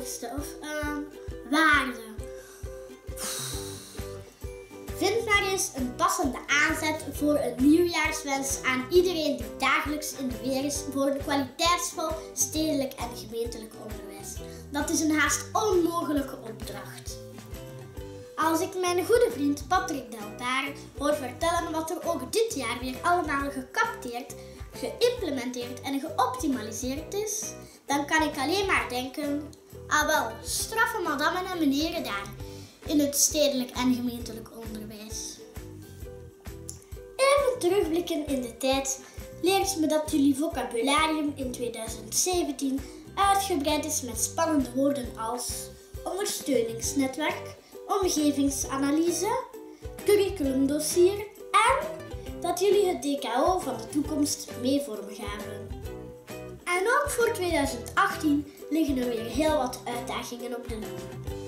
of ehm, waarde. Vind maar eens een passende aanzet voor een nieuwjaarswens aan iedereen die dagelijks in de weer is voor een kwaliteitsvol stedelijk en gemeentelijk onderwijs. Dat is een haast onmogelijke opdracht. Als ik mijn goede vriend Patrick Delpare hoor vertellen wat er ook dit jaar weer allemaal gecapteerd, geïmplementeerd en geoptimaliseerd is, dan kan ik alleen maar denken: ah wel, straffe madammen en meneren daar in het stedelijk en gemeentelijk onderwijs. Even terugblikken in de tijd leert me dat jullie vocabularium in 2017 uitgebreid is met spannende woorden als ondersteuningsnetwerk, omgevingsanalyse, curriculumdossier en dat jullie het DKO van de toekomst mee vormgaven. En ook voor 2018 liggen er weer heel wat uitdagingen op de loer.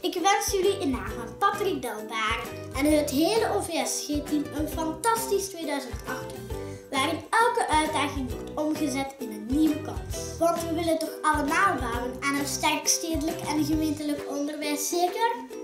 Ik wens jullie in naam van Patrick Delbaar en het hele OVSG-team een fantastisch 2018, waarin elke uitdaging wordt omgezet in een nieuwe kans. Want we willen toch allemaal bouwen aan een sterk stedelijk en gemeentelijk onderwijs, zeker?